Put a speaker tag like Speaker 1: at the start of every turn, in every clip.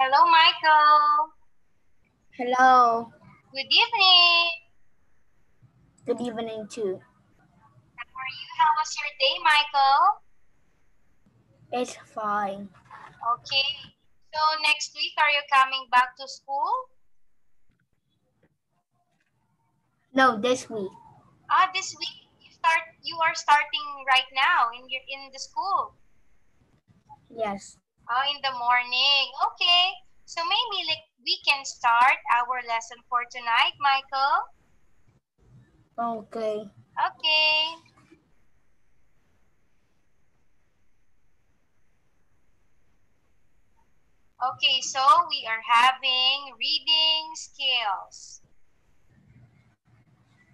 Speaker 1: Hello, Michael.
Speaker 2: Hello.
Speaker 1: Good evening.
Speaker 2: Good evening too.
Speaker 1: How are you? How was your day, Michael?
Speaker 2: It's fine.
Speaker 1: Okay. So next week, are you coming back to school?
Speaker 2: No, this week.
Speaker 1: Ah, this week you start. You are starting right now in your in the school.
Speaker 2: Yes.
Speaker 1: Oh, in the morning. Okay. So maybe like we can start our lesson for tonight, Michael.
Speaker 2: Okay.
Speaker 1: Okay. Okay, so we are having reading skills.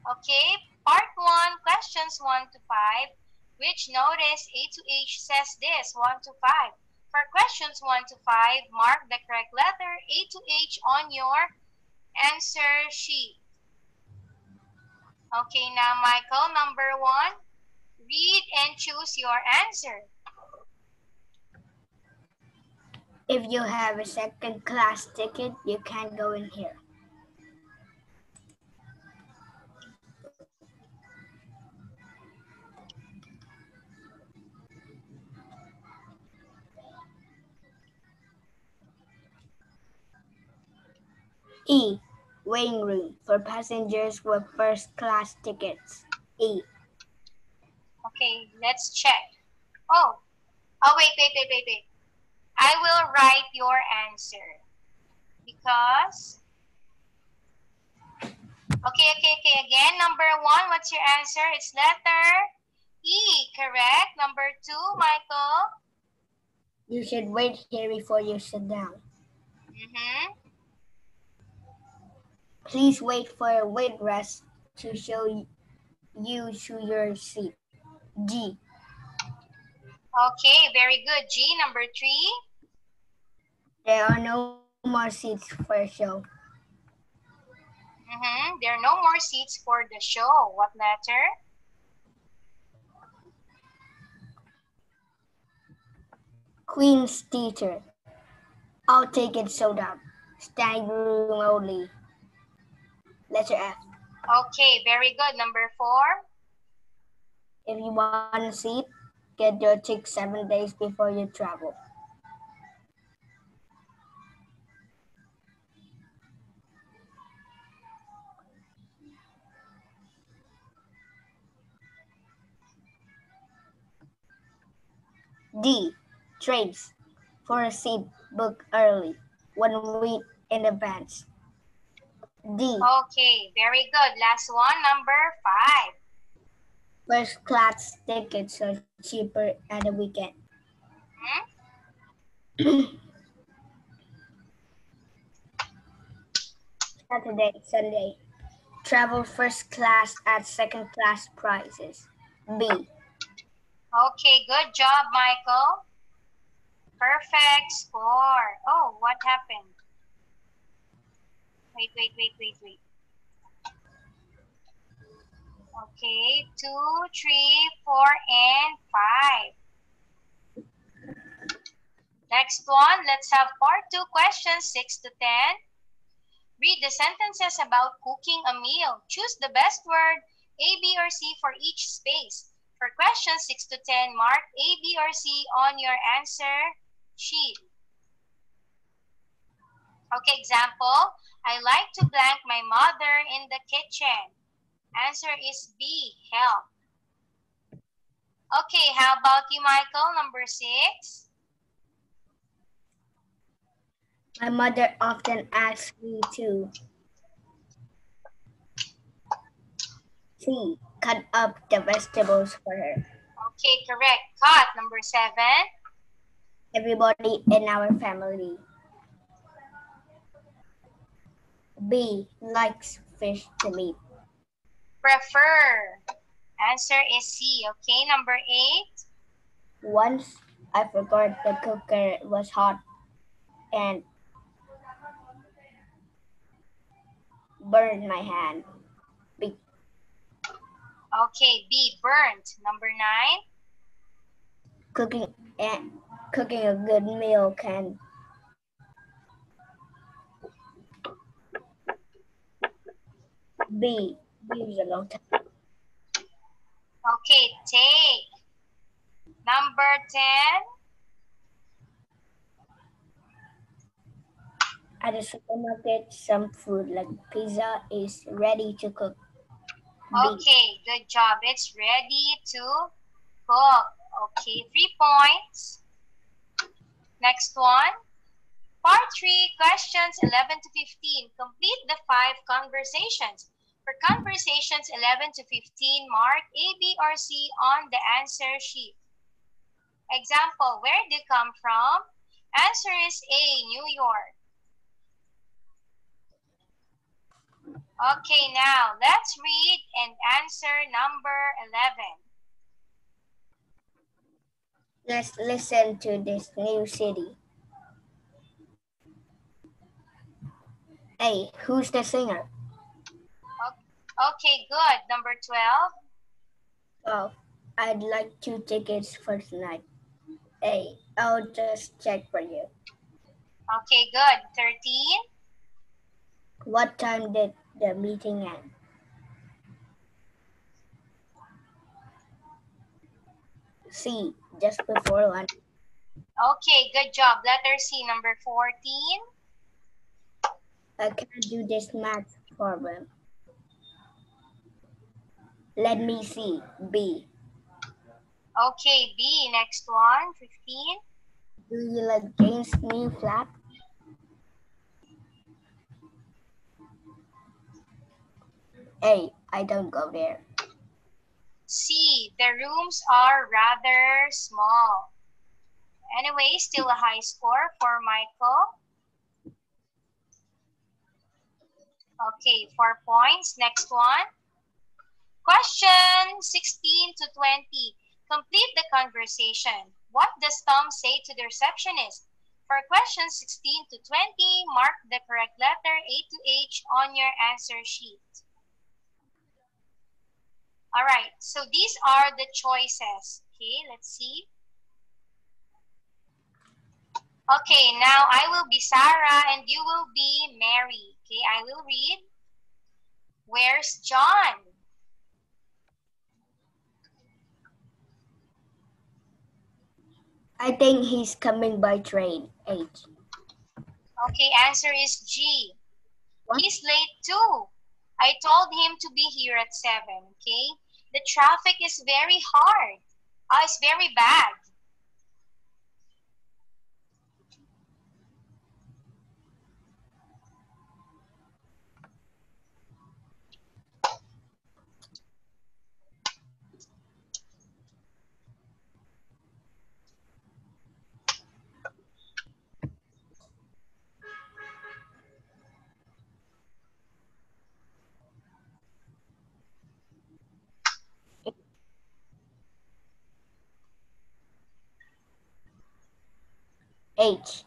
Speaker 1: Okay, part one, questions one to five, which notice A to H says this, one to five. For questions one to five, mark the correct letter A to H on your answer sheet. Okay, now Michael, number one, read and choose your answer.
Speaker 2: If you have a second class ticket, you can go in here. E. Waiting room for passengers with first class tickets. E.
Speaker 1: Okay, let's check. Oh, oh wait, wait, wait, wait, wait. I will write your answer because. Okay, okay, okay. Again, number one, what's your answer? It's letter E, correct? Number two, Michael.
Speaker 2: You should wait here before you sit down.
Speaker 1: Mm-hmm.
Speaker 2: Please wait for a waitress to show you to your seat. G.
Speaker 1: Okay, very good. G, number three.
Speaker 2: There are no more seats for a show.
Speaker 1: Mm-hmm. There are no more seats for the show. What letter?
Speaker 2: Queen's Theater. I'll take it sold out. Standing room only. Letter F.
Speaker 1: Okay, very good. Number four.
Speaker 2: If you want a seat, get your ticket seven days before you travel. D. Trades. For a seat, book early, one week in advance. D.
Speaker 1: Okay, very good. Last one, number five.
Speaker 2: First class tickets are cheaper at the weekend.
Speaker 1: Hmm?
Speaker 2: Saturday, Sunday. Travel first class at second class prices. B.
Speaker 1: Okay, good job, Michael. Perfect score. Oh, what happened? Wait, wait, wait, wait, wait. Okay, two, three, four, and five. Next one, let's have part two questions, six to ten. Read the sentences about cooking a meal. Choose the best word, A, B, or C for each space. For questions 6 to 10, mark A, B, or C on your answer sheet. Okay, example. I like to blank my mother in the kitchen. Answer is B, help. Okay, how about you, Michael? Number 6.
Speaker 2: My mother often asks me to C. Cut up the vegetables for her.
Speaker 1: Okay, correct. Cut. Number 7.
Speaker 2: Everybody in our family. B. Likes fish to meat.
Speaker 1: Prefer. Answer is C. Okay, number 8.
Speaker 2: Once I forgot the cooker was hot and burned my hand. B.
Speaker 1: Okay, B. Burnt. Number 9.
Speaker 2: Cooking and cooking a good meal can B. B is a long time.
Speaker 1: Okay, take. Number 10.
Speaker 2: At the supermarket, some food like pizza is ready to cook. B.
Speaker 1: Okay, good job. It's ready to cook. Okay, three points. Next one. Part 3, questions 11 to 15. Complete the five conversations. For conversations 11 to 15, mark A, B, or C on the answer sheet. Example, where did you come from? Answer is A, New York. Okay, now let's read and answer number 11.
Speaker 2: Let's listen to this new city. A. Who's the singer?
Speaker 1: Okay, good. Number 12.
Speaker 2: 12. I'd like two tickets for tonight. Hey, I'll just check for you.
Speaker 1: Okay, good. 13.
Speaker 2: What time did the meeting end? C. Just before lunch.
Speaker 1: Okay, good job. Letter C, number 14.
Speaker 2: I can't do this math problem. Let me see. B.
Speaker 1: Okay, B, next one, 15.
Speaker 2: Do you like James' new flat? A. I don't go there.
Speaker 1: C, the rooms are rather small. Anyway, still a high score for Michael. Okay, four points. Next one. Question 16 to 20. Complete the conversation. What does Tom say to the receptionist? For questions 16 to 20, mark the correct letter A to H on your answer sheet. All right, so these are the choices. Okay, let's see. Okay, now I will be Sarah and you will be Mary. Okay, I will read. Where's John?
Speaker 2: I think he's coming by train. H.
Speaker 1: Okay, answer is G.
Speaker 2: What?
Speaker 1: He's late too. I told him to be here at 7, okay? The traffic is very hard. Uh, it's very bad.
Speaker 2: H.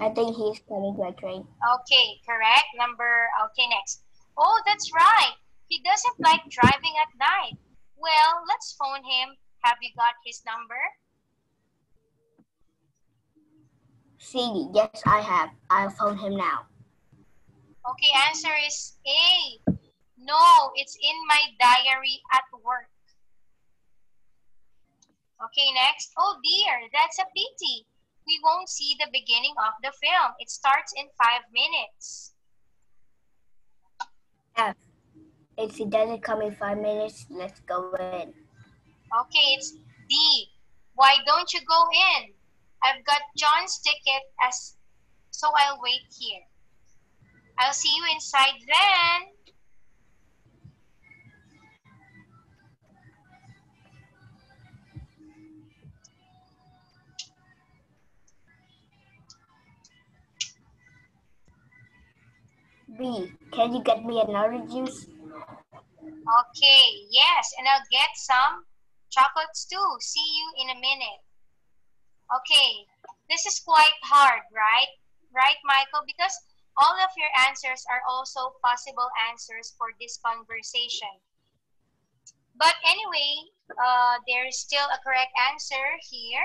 Speaker 2: I think he's coming by train.
Speaker 1: Okay, correct. Number, okay, next. Oh, that's right. He doesn't like driving at night. Well, let's phone him. Have you got his number?
Speaker 2: C. Yes, I have. I'll phone him now.
Speaker 1: Okay, answer is A. No, it's in my diary at work. Okay, next. Oh dear, that's a pity. We won't see the beginning of the film. It starts in five minutes.
Speaker 2: F. If he doesn't come in five minutes, let's go in.
Speaker 1: Okay, it's D. Why don't you go in? I've got John's ticket as so I'll wait here. I'll see you inside then.
Speaker 2: Can you get me another juice?
Speaker 1: Okay, yes, and I'll get some chocolates too. See you in a minute. Okay, this is quite hard, right? Right, Michael? Because all of your answers are also possible answers for this conversation. But anyway, uh, there is still a correct answer here.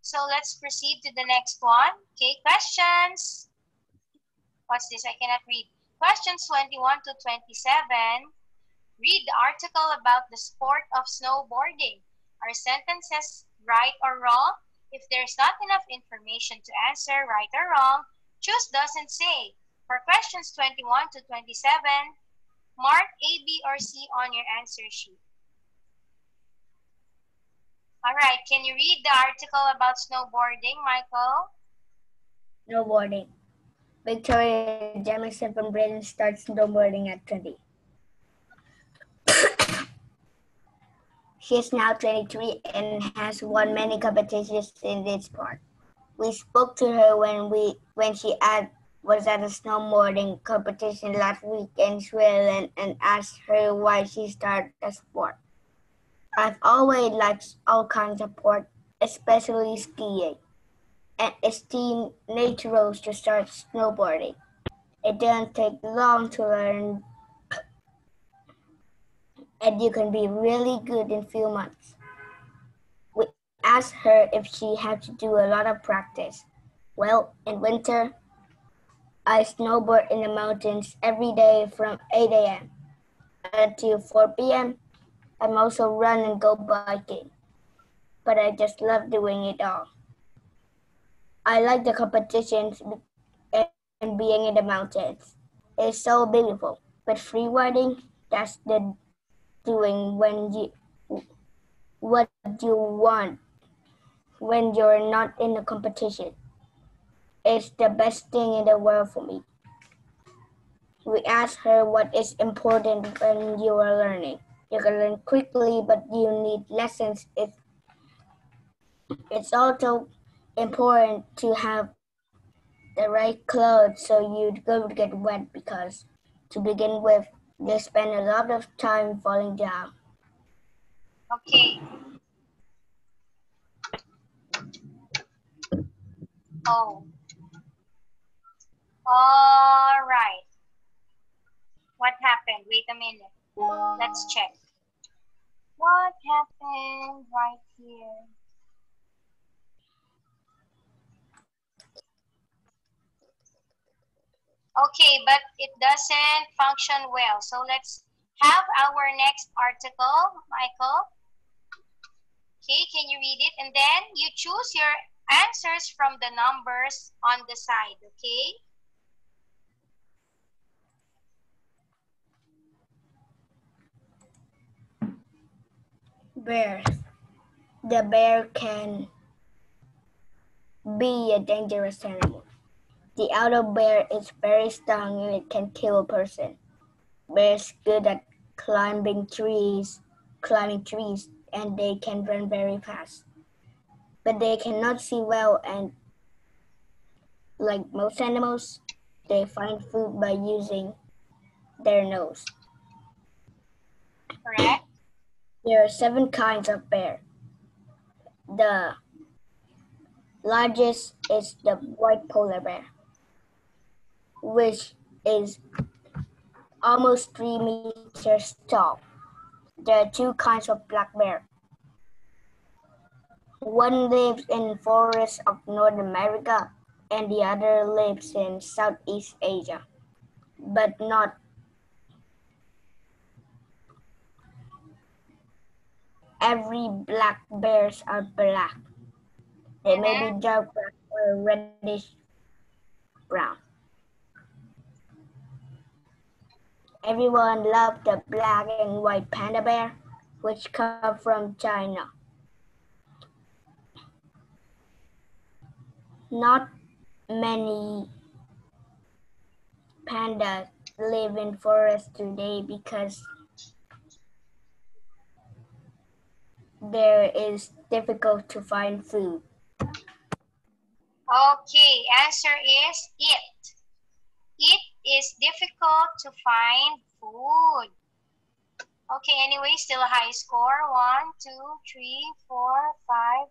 Speaker 1: So let's proceed to the next one. Okay, questions. What's this? I cannot read. Questions 21 to 27. Read the article about the sport of snowboarding. Are sentences right or wrong? If there's not enough information to answer right or wrong, choose doesn't say. For questions 21 to 27, mark A, B, or C on your answer sheet. All right, can you read the article about snowboarding, Michael?
Speaker 2: Snowboarding. Victoria Jamison from Britain starts snowboarding at 20. she is now 23 and has won many competitions in this sport. We spoke to her when we when she at, was at a snowboarding competition last week in Sweden and asked her why she started the sport. I've always liked all kinds of sport, especially skiing and it's natural to start snowboarding. It doesn't take long to learn and you can be really good in few months. We asked her if she had to do a lot of practice. Well, in winter, I snowboard in the mountains every day from 8 a.m. until 4 p.m. I'm also run and go biking, but I just love doing it all. I like the competitions and being in the mountains. It's so beautiful. But free riding, that's the doing when you what you want when you're not in a competition. It's the best thing in the world for me. We asked her what is important when you are learning. You can learn quickly, but you need lessons. It's, it's also important to have the right clothes so you don't get wet because to begin with, they spend a lot of time falling down.
Speaker 1: Okay. Oh. All right. What happened? Wait a minute. Let's check. What happened right here? Okay, but it doesn't function well. So let's have our next article, Michael. Okay, can you read it? And then you choose your answers from the numbers on the side, okay?
Speaker 2: Bears. The bear can be a dangerous animal. The adult bear is very strong and it can kill a person. Bears good at climbing trees, climbing trees, and they can run very fast. But they cannot see well and like most animals, they find food by using their nose.
Speaker 1: Correct.
Speaker 2: There are seven kinds of bear. The largest is the white polar bear which is almost three meters tall. There are two kinds of black bear. One lives in forests of North America and the other lives in Southeast Asia, but not every black bears are black. They may be dark black or reddish brown. Everyone loved the black and white panda bear, which come from China. Not many pandas live in forests today because there is difficult to find food.
Speaker 1: Okay, answer is it. It is difficult to find food. Okay, anyway, still a high score. One, two, three, four, five,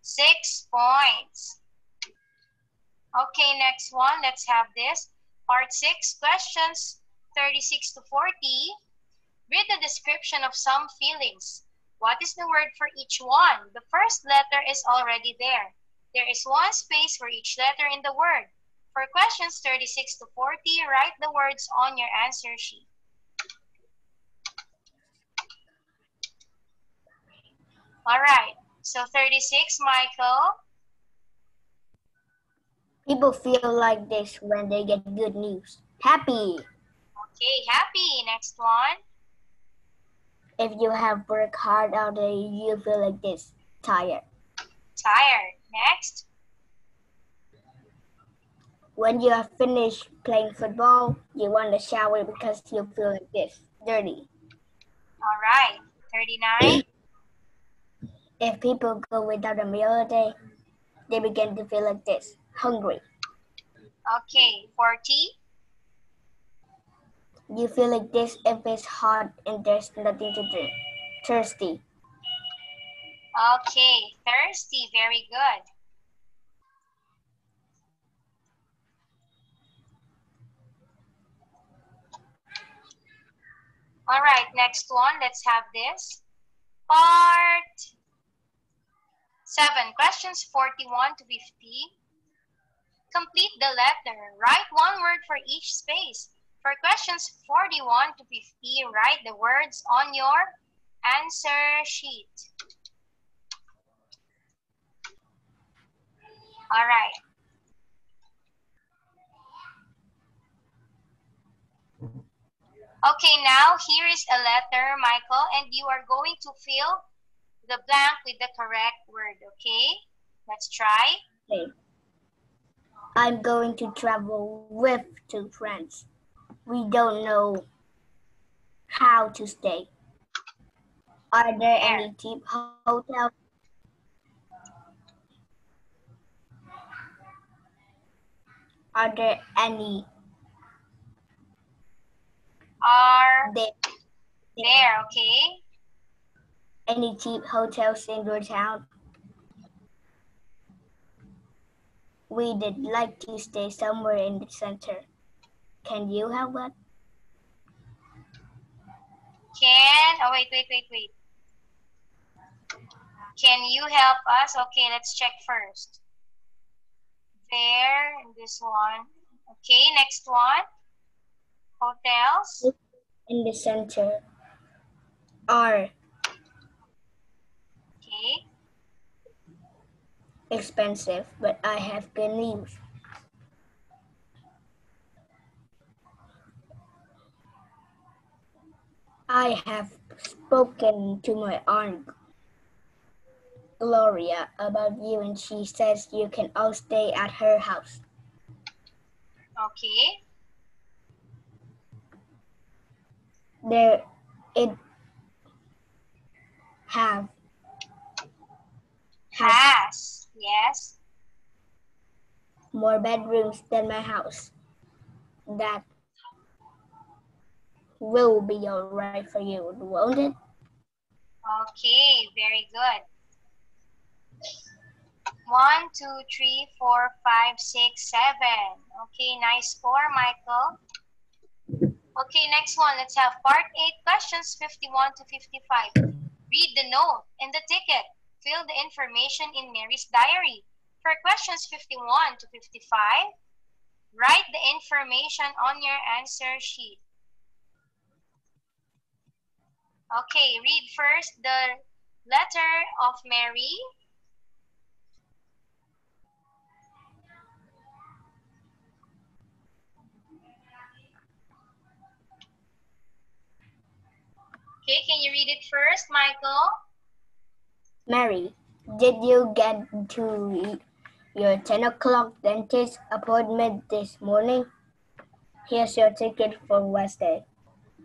Speaker 1: six points. Okay, next one. Let's have this. Part 6, questions 36 to 40. Read the description of some feelings. What is the word for each one? The first letter is already there. There is one space for each letter in the word. For questions 36 to 40, write the words on your answer sheet. All right, so 36, Michael.
Speaker 2: People feel like this when they get good news. Happy.
Speaker 1: Okay, happy. Next one.
Speaker 2: If you have worked hard all day, you feel like this. Tired.
Speaker 1: Tired. Next.
Speaker 2: When you are finished playing football, you want to shower because you feel like this. Dirty.
Speaker 1: All right. 39.
Speaker 2: If people go without a meal a day, they begin to feel like this. Hungry.
Speaker 1: Okay. 40.
Speaker 2: You feel like this if it's hot and there's nothing to drink. Thirsty.
Speaker 1: Okay. Thirsty. Very good. All right, next one. Let's have this. Part 7. Questions 41 to 50. Complete the letter. Write one word for each space. For questions 41 to 50, write the words on your answer sheet. All right. Okay, now here is a letter, Michael, and you are going to fill the blank with the correct word, okay? Let's try.
Speaker 2: Okay. I'm going to travel with two friends. We don't know how to stay. Are there any cheap hotels? Are there any
Speaker 1: Are
Speaker 2: there,
Speaker 1: there, okay?
Speaker 2: any cheap hotels in your town? We did like to stay somewhere in the center. Can you help us?
Speaker 1: Can, oh wait, wait, wait, wait. Can you help us? Okay, let's check first. There, and this one. Okay, next one. Hotels.
Speaker 2: In the center are
Speaker 1: Okay.
Speaker 2: expensive, but I have good news. I have spoken to my aunt Gloria about you, and she says you can all stay at her house.
Speaker 1: Okay.
Speaker 2: There, it have has.
Speaker 1: Yes.
Speaker 2: more bedrooms than my house. That will be all right for you, won't it?
Speaker 1: Okay, very good. One, two, three, four, five, six, seven. Okay, nice score, Michael. Okay, next one. Let's have part 8, questions 51 to 55. Read the note and the ticket. Fill the information in Mary's diary. For questions 51 to 55, write the information on your answer sheet. Okay, read first the letter of Mary. Okay, can you read it first, Michael?
Speaker 2: Mary, did you get to your 10 o'clock dentist appointment this morning? Here's your ticket for Wednesday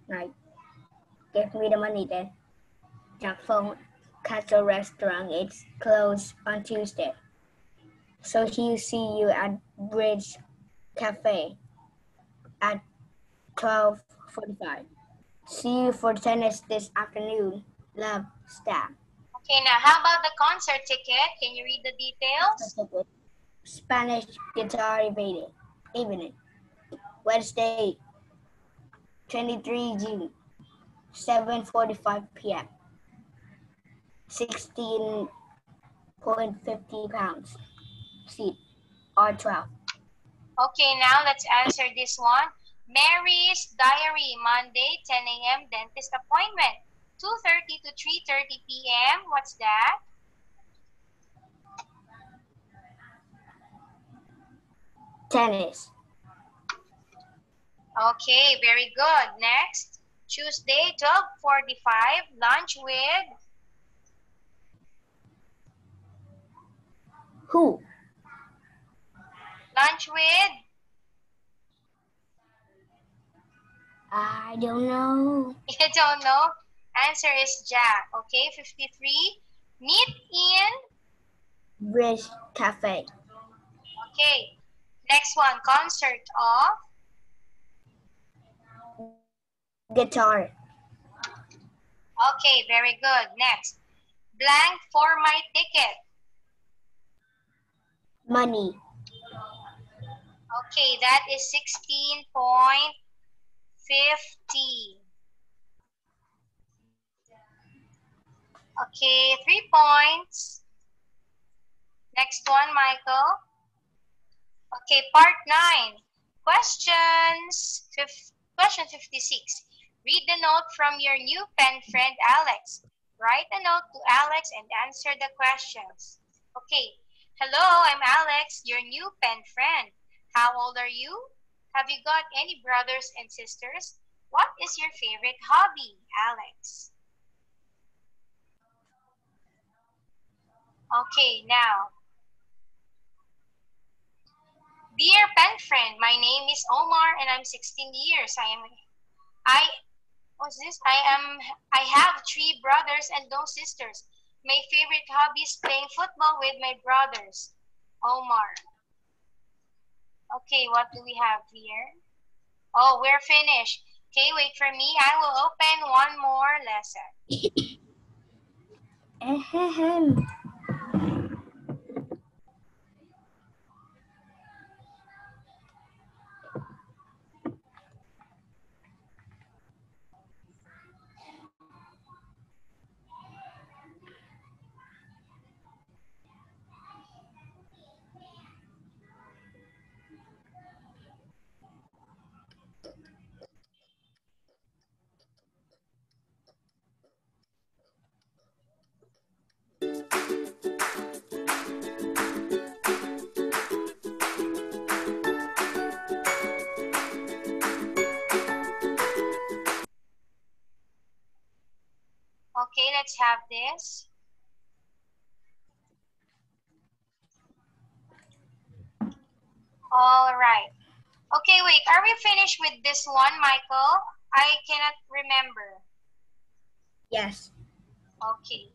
Speaker 2: night. Give me the money then. Jack phone Castle Restaurant is closed on Tuesday. So he'll see you at Bridge Cafe at 12.45. See you for tennis this afternoon. Love, staff.
Speaker 1: Okay, now how about the concert ticket? Can you read the details?
Speaker 2: Spanish guitar evening. Evening. Wednesday, 23 June, 7:45 p.m. 16.50 pounds. Seat R12.
Speaker 1: Okay, now let's answer this one. Mary's diary, Monday, 10 a.m. dentist appointment. 2.30 to 3.30 p.m. What's that?
Speaker 2: Tennis.
Speaker 1: Okay, very good. Next, Tuesday, 12.45, lunch with
Speaker 2: Who?
Speaker 1: lunch with
Speaker 2: I don't know.
Speaker 1: you don't know. Answer is Jack. Okay, 53. Meet in.
Speaker 2: Bridge Cafe.
Speaker 1: Okay. Next one, concert of.
Speaker 2: Guitar.
Speaker 1: Okay, very good. Next, blank for my ticket.
Speaker 2: Money.
Speaker 1: Okay, that is 16.50. Okay, three points. Next one, Michael. Okay, part nine. Questions. Fif question 56. Read the note from your new pen friend, Alex. Write a note to Alex and answer the questions. Okay. Hello, I'm Alex, your new pen friend. How old are you? Have you got any brothers and sisters? What is your favorite hobby, Alex? Okay, now. Dear pen friend, my name is Omar and I'm 16 years. I am I what's this? I am I have three brothers and no sisters. My favorite hobby is playing football with my brothers. Omar. Okay, what do we have here? Oh, we're finished. Okay, wait for me. I will open one more lesson. Have this. All right. Okay, wait. Are we finished with this one, Michael? I cannot remember.
Speaker 2: Yes.
Speaker 1: Okay,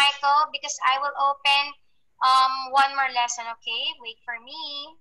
Speaker 1: Michael, because I will open um one more lesson, okay? Wait for me.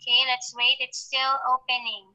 Speaker 1: Okay, let's wait. It's still opening.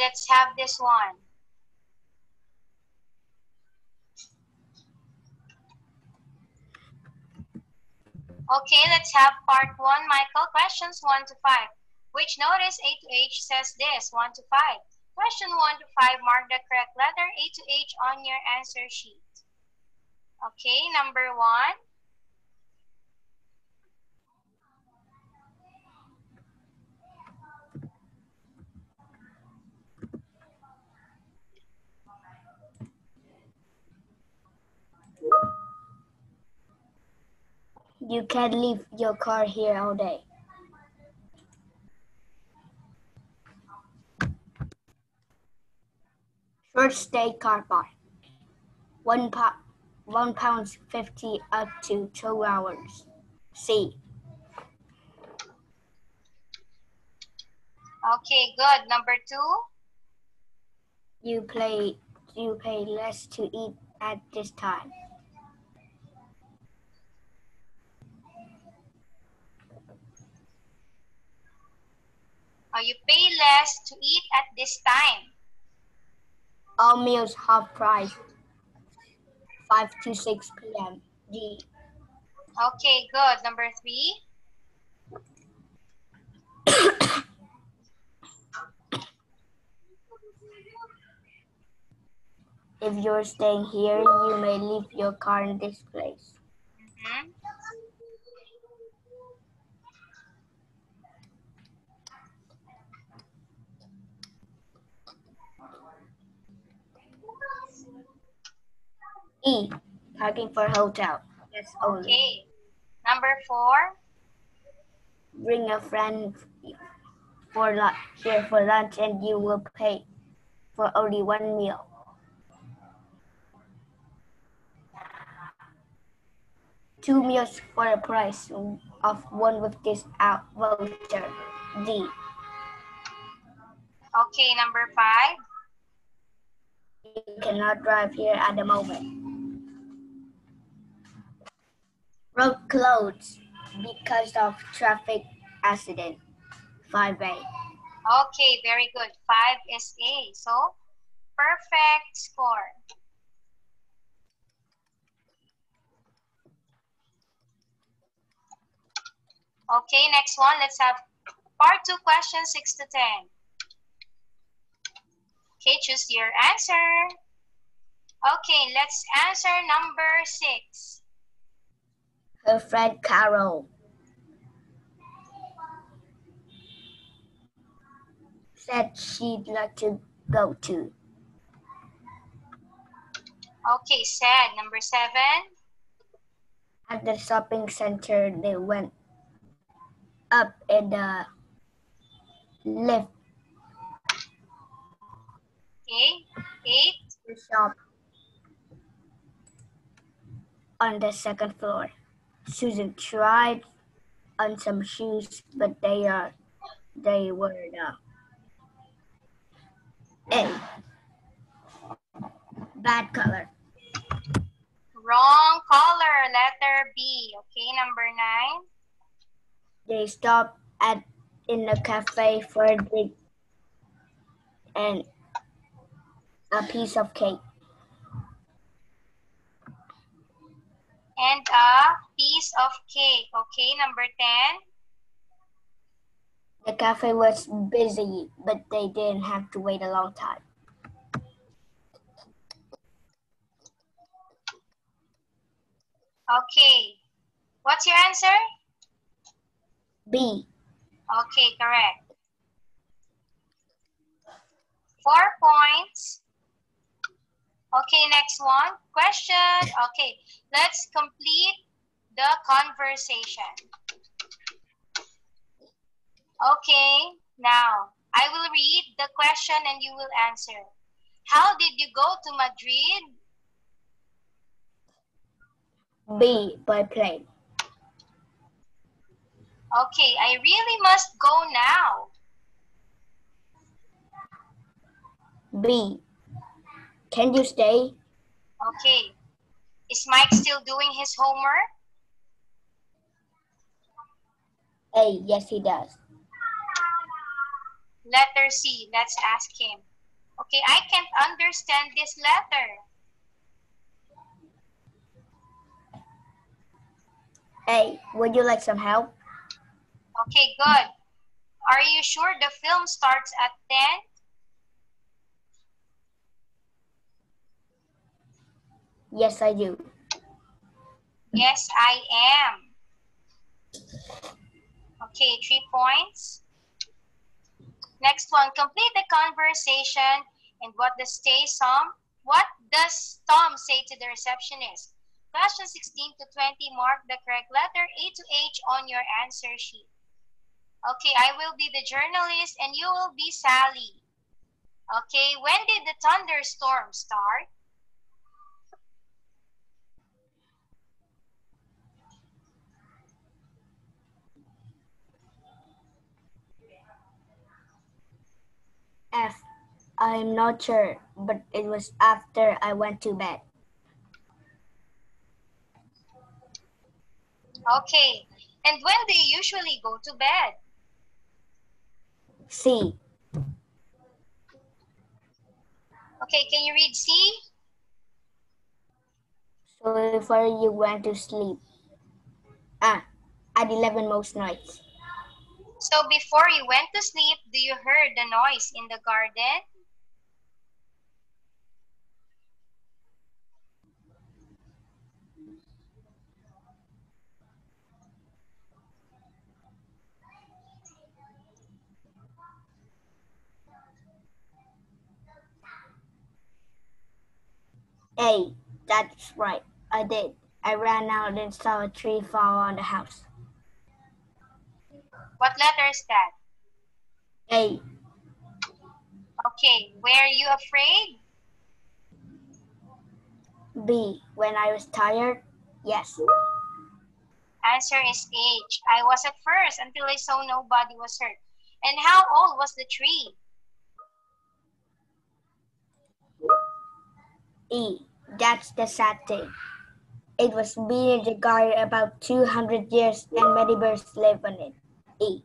Speaker 1: Let's have this one. Okay, let's have part one, Michael. Questions one to five. Which notice A to H says this, one to five? Question one to five, mark the correct letter A to H on your answer sheet. Okay, number one.
Speaker 2: You can't leave your car here all day. Short stay car park. One, pound, one pound fifty up to two hours. C.
Speaker 1: Okay, good. Number two.
Speaker 2: You play. You pay less to eat at this time.
Speaker 1: Uh, you pay less to eat at this time.
Speaker 2: All meals half price. 5 to 6 p.m. D.
Speaker 1: Okay, good. Number three.
Speaker 2: If you're staying here, you may leave your car in this place.
Speaker 1: Mhm.
Speaker 2: E. Parking for hotel. Yes, only.
Speaker 1: Okay. Number four.
Speaker 2: Bring a friend for lunch here for lunch, and you will pay for only one meal. Two meals for the price of one with this out voucher. D.
Speaker 1: Okay, number five.
Speaker 2: You cannot drive here at the moment. Road closed because of traffic accident. 5A.
Speaker 1: Okay, very good. Five is A. So, perfect score. Okay, next one. Let's have part two questions, six to ten. Okay, choose your answer. Okay, let's answer number six.
Speaker 2: Her friend Carol said she'd like to go to.
Speaker 1: Okay, sad. Number seven.
Speaker 2: At the shopping center, they went up in the uh, lift
Speaker 1: Okay, eight.
Speaker 2: to shop on the second floor. Susan tried on some shoes, but they are they were uh, the A. Bad color.
Speaker 1: Wrong color. Letter B. Okay, number nine.
Speaker 2: They stopped at in the cafe for a drink and a piece of cake.
Speaker 1: And a piece of cake. Okay, number 10.
Speaker 2: The cafe was busy, but they didn't have to wait a long time.
Speaker 1: Okay. What's your answer?
Speaker 2: B.
Speaker 1: Okay, correct. Four points. Okay, next one. Question. Okay, let's complete the conversation. Okay, now I will read the question and you will answer. How did you go to Madrid?
Speaker 2: B. By plane.
Speaker 1: Okay, I really must go now.
Speaker 2: B. Can you stay?
Speaker 1: Okay. Is Mike still doing his homework?
Speaker 2: A. Yes, he does.
Speaker 1: Letter C. Let's ask him. Okay, I can't understand this letter.
Speaker 2: Hey, would you like some help?
Speaker 1: Okay, good. Are you sure the film starts at 10?
Speaker 2: Yes, I do.
Speaker 1: Yes, I am. Okay, three points. Next one, complete the conversation and what does Tom? What does Tom say to the receptionist? Question 16 to 20, mark the correct letter A to H on your answer sheet. Okay, I will be the journalist and you will be Sally. Okay, when did the thunderstorm start?
Speaker 2: F. I'm not sure, but it was after I went to bed.
Speaker 1: Okay, and when do you usually go to bed?
Speaker 2: C.
Speaker 1: Okay, can you read C?
Speaker 2: So before you went to sleep. Ah, at 11 most nights.
Speaker 1: So before you went to sleep, do you heard the noise in the garden?
Speaker 2: A. That's right. I did. I ran out and saw a tree fall on the house.
Speaker 1: What letter is that?
Speaker 2: A.
Speaker 1: Okay, were you afraid?
Speaker 2: B. When I was tired? Yes.
Speaker 1: Answer is H. I was at first until I saw nobody was hurt. And how old was the tree?
Speaker 2: E. That's the sad thing. It was been in the garden about 200 years and many birds live on it. E.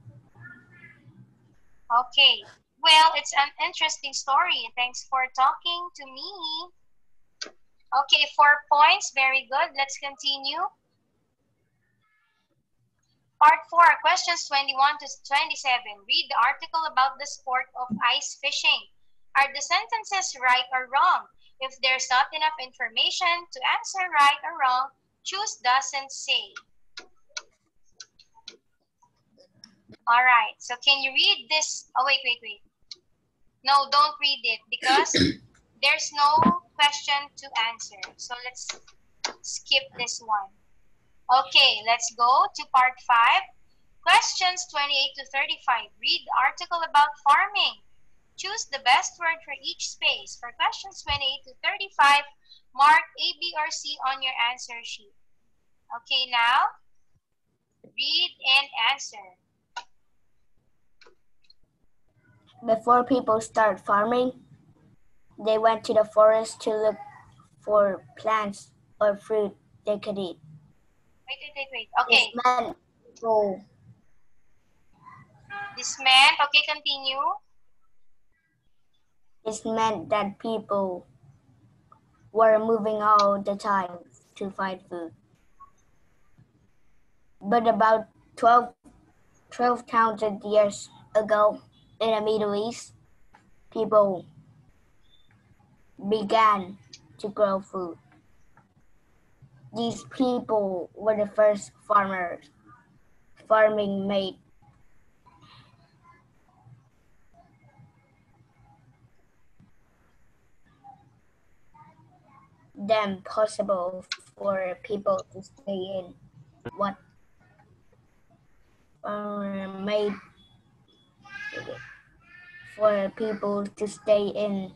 Speaker 1: Okay. Well, it's an interesting story. Thanks for talking to me. Okay, four points. Very good. Let's continue. Part 4, questions 21 to 27. Read the article about the sport of ice fishing. Are the sentences right or wrong? If there's not enough information to answer right or wrong, choose doesn't say. All right, so can you read this? Oh, wait, wait, wait. No, don't read it because there's no question to answer. So let's skip this one. Okay, let's go to part 5. Questions 28 to 35. Read the article about farming. Choose the best word for each space. For questions 28 to 35, mark A, B, or C on your answer sheet. Okay, now read and answer.
Speaker 2: Before people start farming, they went to the forest to look for plants or fruit they could eat.
Speaker 1: Wait, wait, wait, wait. Okay,
Speaker 2: This meant people
Speaker 1: this meant, okay, continue.
Speaker 2: This meant that people were moving all the time to find food. But about 12 12,000 years ago in the Middle East, people began to grow food. These people were the first farmers. Farming made them possible for people to stay in what uh, made for people to stay in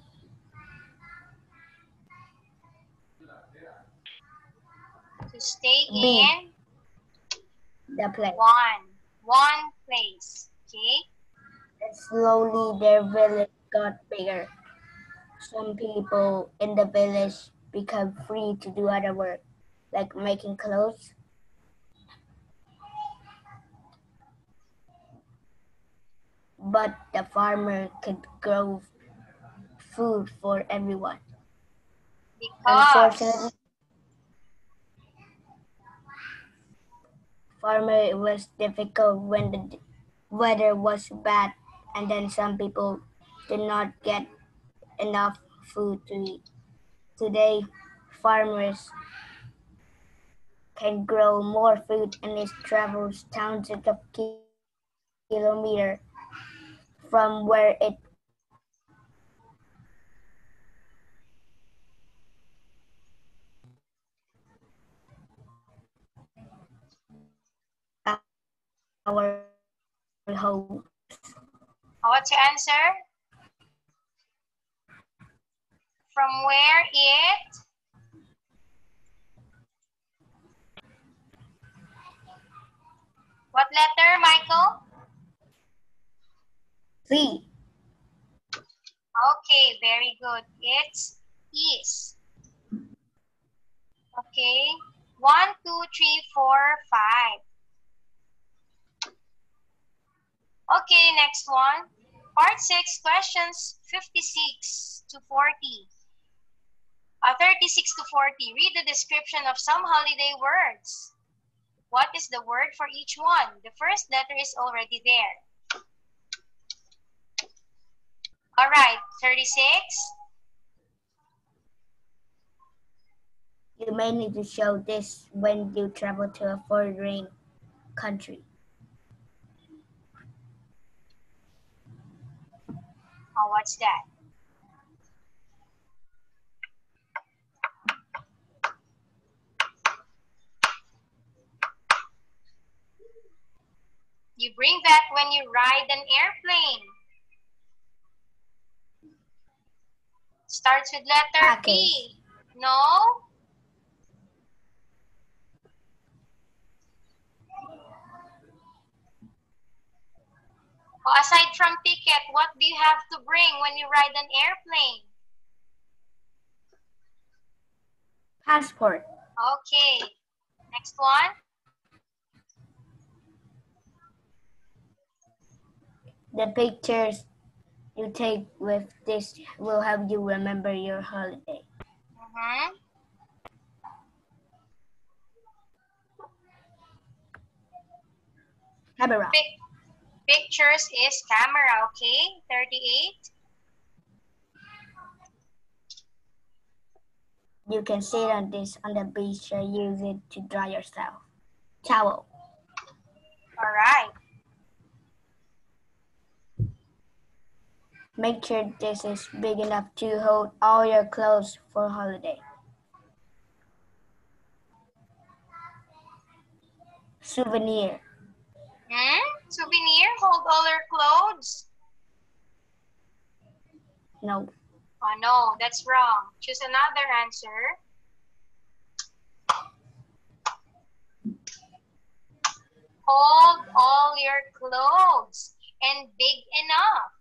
Speaker 1: To stay
Speaker 2: B.
Speaker 1: in
Speaker 2: the place.
Speaker 1: one, one place. Okay.
Speaker 2: And slowly their village got bigger. Some people in the village become free to do other work, like making clothes. But the farmer could grow food for everyone.
Speaker 1: Because
Speaker 2: Unfortunately, farmer it was difficult when the weather was bad and then some people did not get enough food to eat. Today, farmers can grow more food and it travels thousands of ki- kilometers from where it our home.
Speaker 1: what's your answer? From where it What letter, Michael?
Speaker 2: See,
Speaker 1: Okay, very good. It's is. Okay. One, two, three, four, five. Okay, next one. Part 6, questions 56 to 40. Uh, 36 to 40. Read the description of some holiday words. What is the word for each one? The first letter is already there. All right, 36.
Speaker 2: you may need to show this when you travel to a foreign country.
Speaker 1: Oh, what's that? You bring that when you ride an airplane. Starts with letter B. No? Oh, aside from ticket, what do you have to bring when you ride an airplane?
Speaker 2: Passport.
Speaker 1: Okay. Next one.
Speaker 2: The pictures you take with this will help you remember your holiday.
Speaker 1: Mhm.
Speaker 2: Camera.
Speaker 1: Pic- pictures is camera, okay? 38.
Speaker 2: You can sit on this on the beach or use it to dry yourself. Towel.
Speaker 1: All right.
Speaker 2: Make sure this is big enough to hold all your clothes for holiday. Souvenir.
Speaker 1: Hmm? Souvenir? Hold all your clothes?
Speaker 2: No.
Speaker 1: Oh, no, that's wrong. Choose another answer. Hold all your clothes and big enough.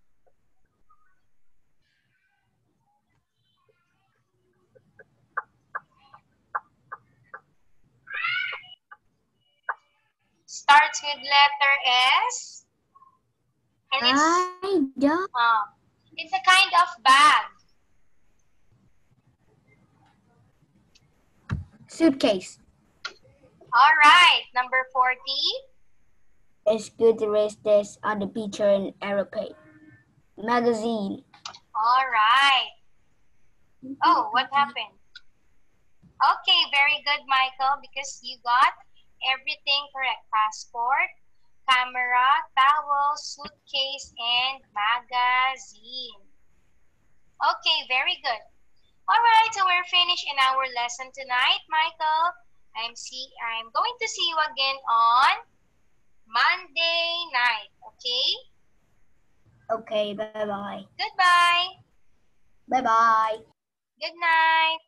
Speaker 1: Starts with letter S. And it's
Speaker 2: I don't.
Speaker 1: um, it's a kind of bag.
Speaker 2: Suitcase.
Speaker 1: All right, number 40.
Speaker 2: It's good to raise this on the beach or an aeroplane. Magazine.
Speaker 1: All right. Oh, what happened? Okay, very good, Michael, because you got everything correct. Passport, camera, towel, suitcase, and magazine. Okay, very good. All right, so we're finished in our lesson tonight, Michael. I'm see I'm going to see you again on Monday night, okay?
Speaker 2: Okay, bye bye.
Speaker 1: Goodbye.
Speaker 2: Bye bye.
Speaker 1: Good night.